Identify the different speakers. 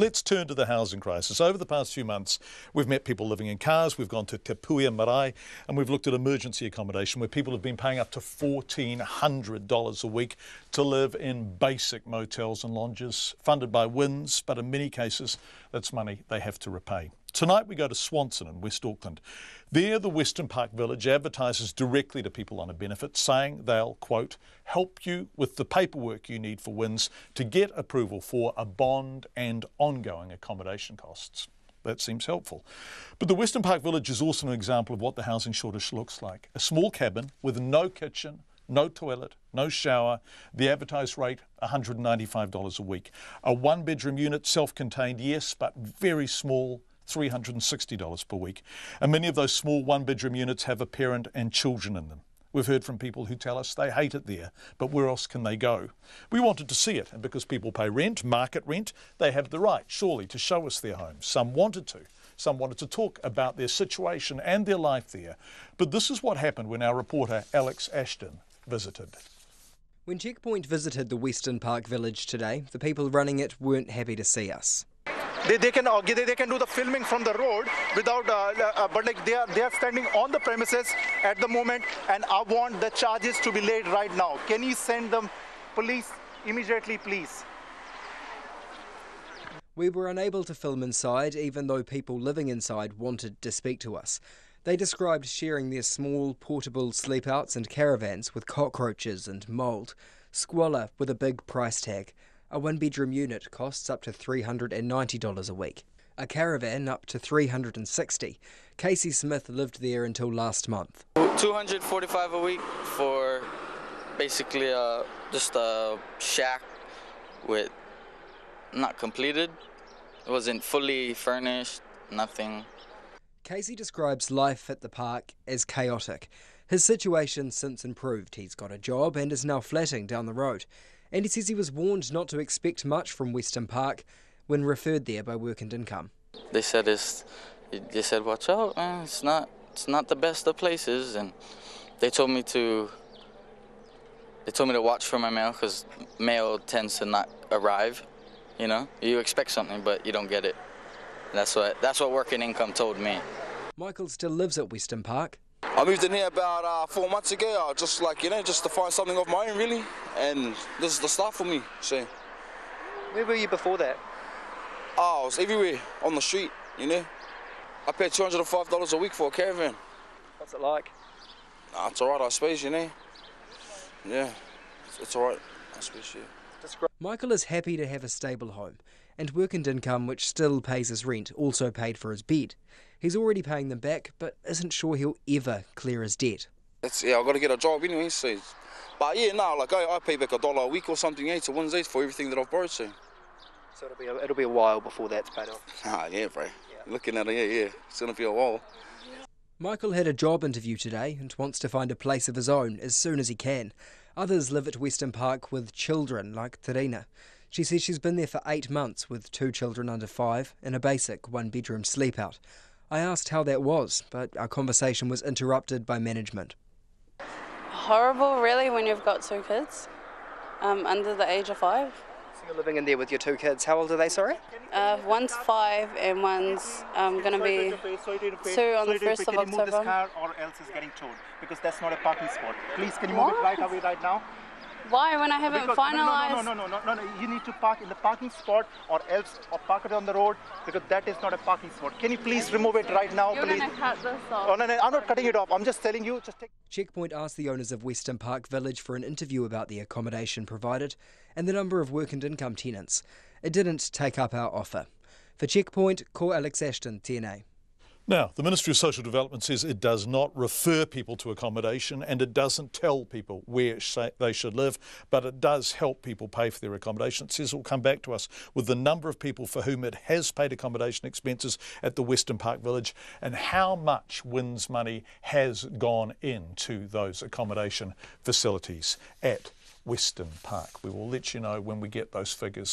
Speaker 1: Let's turn to the housing crisis. Over the past few months, we've met people living in cars, we've gone to Te Puea Marae, and we've looked at emergency accommodation where people have been paying up to $1,400 a week to live in basic motels and lodges funded by WINZ, but in many cases, that's money they have to repay. Tonight we go to Swanson in West Auckland. There, the Western Park Village advertises directly to people on a benefit, saying they'll, quote, help you with the paperwork you need for WINZ to get approval for a bond and ongoing accommodation costs. That seems helpful. But the Western Park Village is also an example of what the housing shortage looks like. A small cabin with no kitchen, no toilet, no shower. The advertised rate $195 a week. A one bedroom unit, self contained, yes, but very small, $360 per week. And many of those small one bedroom units have a parent and children in them. We've heard from people who tell us they hate it there, but where else can they go? We wanted to see it, and because people pay rent, market rent, they have the right, surely, to show us their homes. Some wanted to. Some wanted to talk about their situation and their life there. But this is what happened when our reporter Alex Ashton visited.
Speaker 2: When Checkpoint visited the Western Park Village today, the people running it weren't happy to see us.
Speaker 3: They, they can uh, they, they can do the filming from the road without uh, uh, but like they are they are standing on the premises at the moment and I want the charges to be laid right now. Can you send them police immediately please?
Speaker 2: We were unable to film inside even though people living inside wanted to speak to us. They described sharing their small portable sleepouts and caravans with cockroaches and mould, squalor with a big price tag. A one bedroom unit costs up to $390 a week. A caravan up to 360. Casey Smith lived there until last month.
Speaker 4: 245 a week for basically uh, just a shack with not completed. It wasn't fully furnished, nothing.
Speaker 2: Casey describes life at the park as chaotic. His situation since improved. He's got a job and is now flatting down the road. And he says he was warned not to expect much from Western Park when referred there by Work and Income.
Speaker 4: They said it's, they said watch out, man. It's not, it's not the best of places, and they told me to, they told me to watch for my mail because mail tends to not arrive. You know, you expect something, but you don't get it. That's what that's what Work and Income told me.
Speaker 2: Michael still lives at Western Park.
Speaker 5: I moved in here about uh, four months ago, uh, just like, you know, just to find something of my own, really. And this is the start for me, so.
Speaker 3: Where were you before that?
Speaker 5: Oh, I was everywhere, on the street, you know. I paid $205 a week for a caravan.
Speaker 3: What's it like?
Speaker 5: Nah, it's alright, I suppose, you know. Yeah, it's, it's alright, I suppose, yeah.
Speaker 2: Michael is happy to have a stable home, and Work and Income, which still pays his rent, also paid for his bed. He's already paying them back, but isn't sure he'll ever clear his debt.
Speaker 5: It's, yeah, I've got to get a job anyway, so. But yeah, no, like I, I pay back a dollar a week or something, yeah, to Wednesdays for everything that I've borrowed, so.
Speaker 3: So it'll be a, it'll be a while before that's paid off.
Speaker 5: Ah, yeah, bro. Yeah. Looking at it, yeah, yeah, it's going to be a while.
Speaker 2: Michael had a job interview today and wants to find a place of his own as soon as he can. Others live at Western Park with children, like Terina. She says she's been there for eight months with two children under five in a basic one bedroom sleepout. I asked how that was, but our conversation was interrupted by management.
Speaker 6: Horrible, really, when you've got two kids um, under the age of five.
Speaker 3: So you're living in there with your two kids. How old are they, sorry?
Speaker 6: Uh, one's five and one's um, going to be two on the 1st of
Speaker 3: Can you move this
Speaker 6: October.
Speaker 3: car or else it's getting towed? Because that's not a parking spot. Please, can you move it right away right now?
Speaker 6: Why, when I haven't
Speaker 3: Because-
Speaker 6: finalised?
Speaker 3: No, no, no, no, no, no, no. You need to park in the parking spot or else or park it on the road because that is not a parking spot. Can you please remove it right now,
Speaker 6: You're
Speaker 3: please?
Speaker 6: going to cut this off.
Speaker 3: Oh, no, no, I'm not cutting it off. I'm just telling you, just take.
Speaker 2: Checkpoint asked the owners of Western Park Village for an interview about the accommodation provided and the number of work and income tenants. It didn't take up our offer. For Checkpoint, call Alex Ashton, TNA.
Speaker 1: Now, the Ministry of Social Development says it does not refer people to accommodation and it doesn't tell people where they should live, but it does help people pay for their accommodation. It says it will come back to us with the number of people for whom it has paid accommodation expenses at the Western Park Village and how much WINZ money has gone into those accommodation facilities at Western Park. We will let you know when we get those figures.